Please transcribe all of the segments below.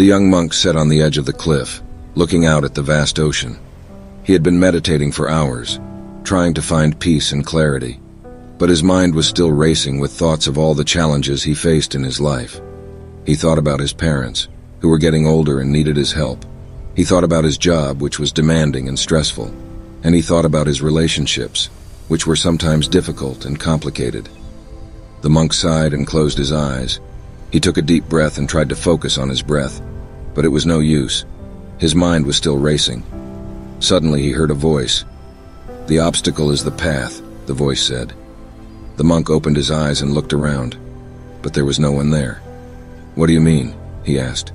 The young monk sat on the edge of the cliff, looking out at the vast ocean. He had been meditating for hours, trying to find peace and clarity, but his mind was still racing with thoughts of all the challenges he faced in his life. He thought about his parents, who were getting older and needed his help. He thought about his job, which was demanding and stressful, and he thought about his relationships, which were sometimes difficult and complicated. The monk sighed and closed his eyes. He took a deep breath and tried to focus on his breath, but it was no use. His mind was still racing. Suddenly he heard a voice. The obstacle is the path, the voice said. The monk opened his eyes and looked around, but there was no one there. What do you mean? he asked.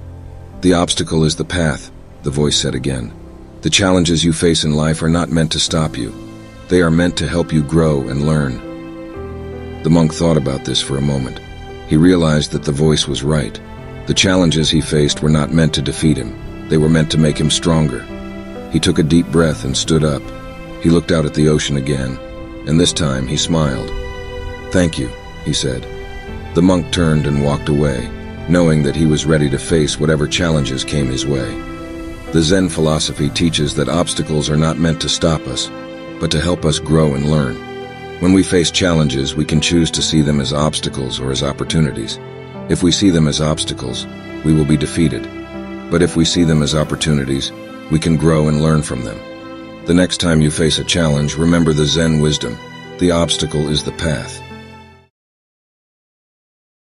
The obstacle is the path, the voice said again. The challenges you face in life are not meant to stop you. They are meant to help you grow and learn. The monk thought about this for a moment. He realized that the voice was right. The challenges he faced were not meant to defeat him. They were meant to make him stronger. He took a deep breath and stood up. He looked out at the ocean again, and this time he smiled. Thank you, he said. The monk turned and walked away, knowing that he was ready to face whatever challenges came his way. The Zen philosophy teaches that obstacles are not meant to stop us, but to help us grow and learn. When we face challenges, we can choose to see them as obstacles or as opportunities. If we see them as obstacles, we will be defeated. But if we see them as opportunities, we can grow and learn from them. The next time you face a challenge, remember the Zen wisdom. The obstacle is the path.